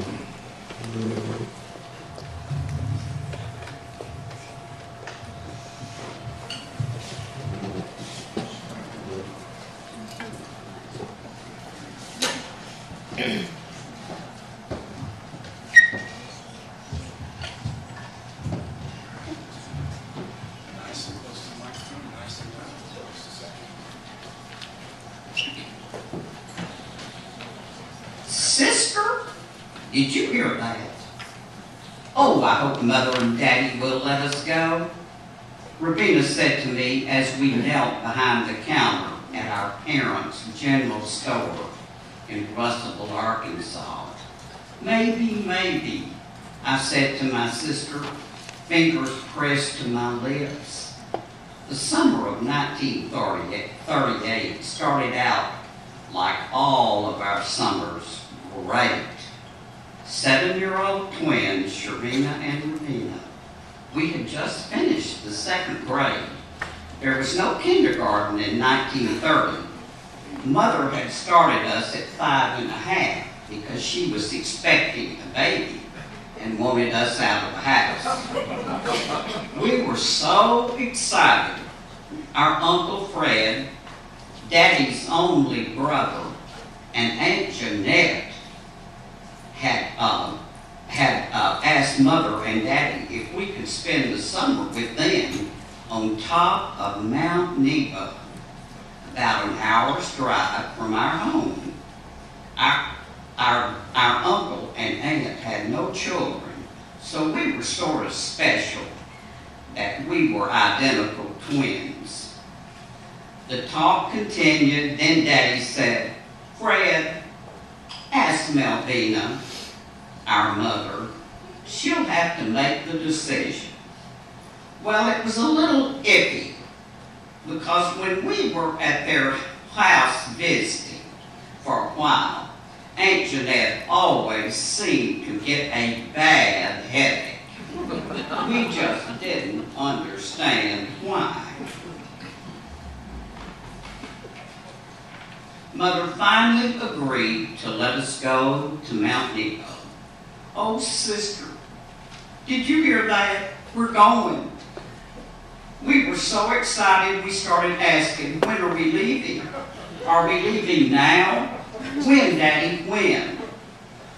Nice and close to the microphone, nice and loud. Just a second. Sister, did you hear that? Oh, I hope Mother and Daddy will let us go. Ravina said to me as we knelt behind the counter at our parents' general store in Russellville, Arkansas. Maybe, maybe, I said to my sister, fingers pressed to my lips. The summer of 1938 started out like all of our summers, great. Seven-year-old twins, Shervena and Ravina. We had just finished the second grade. There was no kindergarten in 1930. Mother had started us at five and a half because she was expecting a baby and wanted us out of the house. We were so excited. Our Uncle Fred Daddy's only brother and Aunt Jeanette had um, had uh, asked Mother and Daddy if we could spend the summer with them on top of Mount Nebo, about an hour's drive from our home. Our, our, our uncle and aunt had no children, so we were sort of special that we were identical twins. The talk continued, then Daddy said, Fred, ask Melvina, our mother. She'll have to make the decision. Well, it was a little iffy because when we were at their house visiting for a while, Aunt Jeanette always seemed to get a bad headache. We just didn't understand why. Mother finally agreed to let us go to Mount Nebo. Oh, sister, did you hear that? We're going. We were so excited we started asking, when are we leaving? Are we leaving now? When, Daddy, when?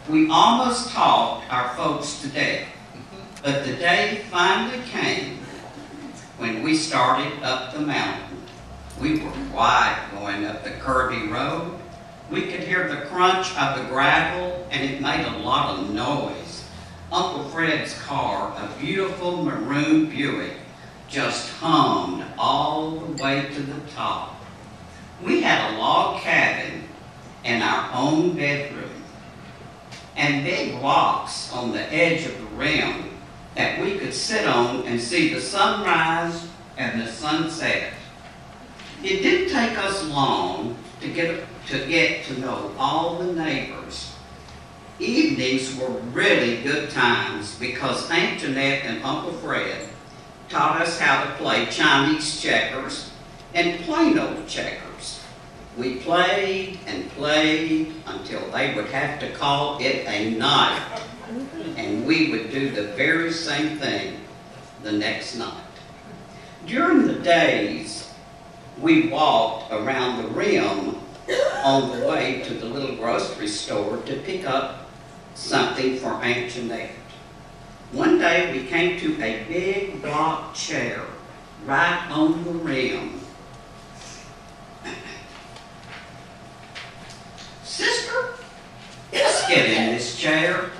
We almost talked our folks to death, but the day finally came when we started up the mountain. We were quiet going up the curvy road. We could hear the crunch of the gravel, and it made a lot of noise. Uncle Fred's car, a beautiful maroon Buick, just hummed all the way to the top. We had a log cabin and our own bedroom, and big rocks on the edge of the rim that we could sit on and see the sunrise and the sunset. It didn't take us long to get, to get to know all the neighbors. Evenings were really good times because Aunt Jeanette and Uncle Fred taught us how to play Chinese checkers and plain old checkers. We played and played until they would have to call it a night. And we would do the very same thing the next night. During the days, we walked around the rim on the way to the little grocery store to pick up something for Aunt Jeanette. One day we came to a big block chair right on the rim. Sister, let's get in this chair.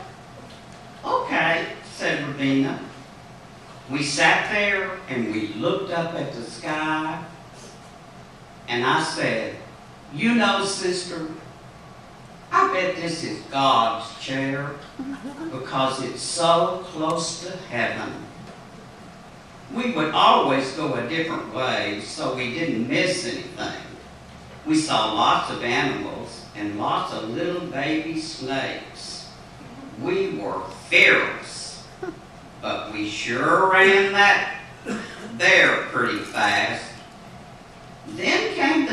Okay, said Ravina. We sat there and we looked up at the sky and I said, you know, sister, I bet this is God's chair because it's so close to heaven. We would always go a different way so we didn't miss anything. We saw lots of animals and lots of little baby snakes. We were fearless, but we sure ran that there pretty fast.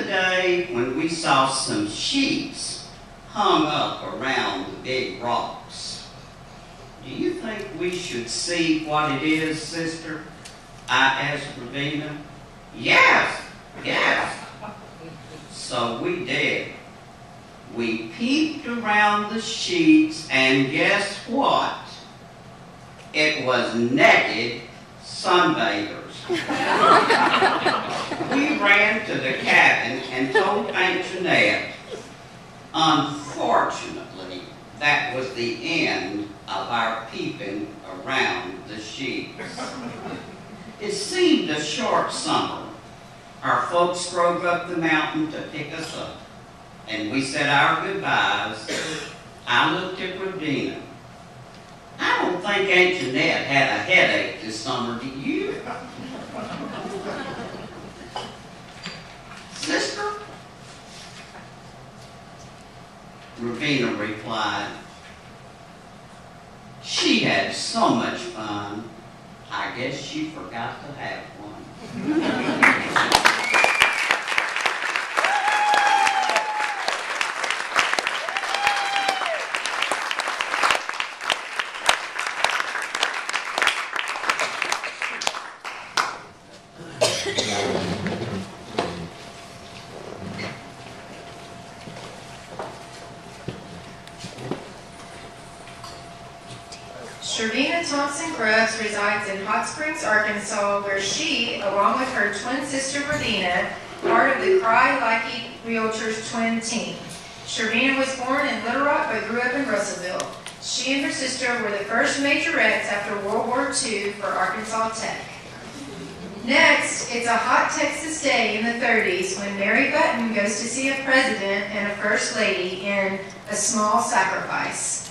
Day when we saw some sheets hung up around the big rocks. do you think we should see what it is, sister? I asked Ravina. Yes, yes. So we did. We peeped around the sheets, and guess what? It was naked sunbathers. We ran to the cabin and told Aunt Jeanette. Unfortunately, that was the end of our peeping around the sheets. It seemed a short summer. Our folks drove up the mountain to pick us up, and we said our goodbyes. I looked at Ravina. I don't think Aunt Jeanette had a headache this summer, do you? Sister? Ravina replied, She had so much fun, I guess she forgot to have one. Shervena Thompson Grubbs resides in Hot Springs, Arkansas, where she, along with her twin sister Ravina, part of the Crye-Leike Realtors twin team. Shervena was born in Little Rock but grew up in Russellville. She and her sister were the first majorettes after World War II for Arkansas Tech. Next, it's a hot Texas day in the 30s when Mary Button goes to see a president and a first lady in A Small Sacrifice.